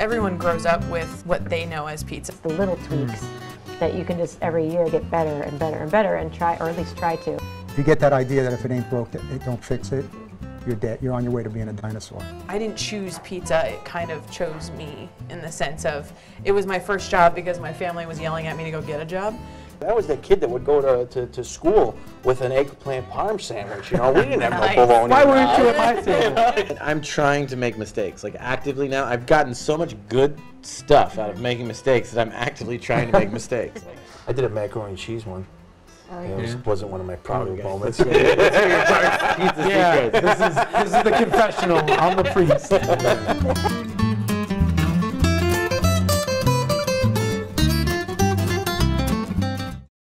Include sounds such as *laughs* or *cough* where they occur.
Everyone grows up with what they know as pizza. The little tweaks that you can just every year get better and better and better and try, or at least try to. If you get that idea that if it ain't broke, that it don't fix it, you're dead. You're on your way to being a dinosaur. I didn't choose pizza, it kind of chose me in the sense of it was my first job because my family was yelling at me to go get a job. I was the kid that would go to, to, to school with an eggplant parm sandwich. You know, we didn't have Nice. no bologna. Why weren't you at my table? I'm trying to make mistakes. Like actively now, I've gotten so much good stuff out of making mistakes that I'm actively trying to make mistakes. *laughs* I did a macaroni and cheese one. Oh, it was, wasn't one of my oh, proudest Okay. moments. *laughs* Yeah, this is, this is the confessional. I'm the priest. *laughs*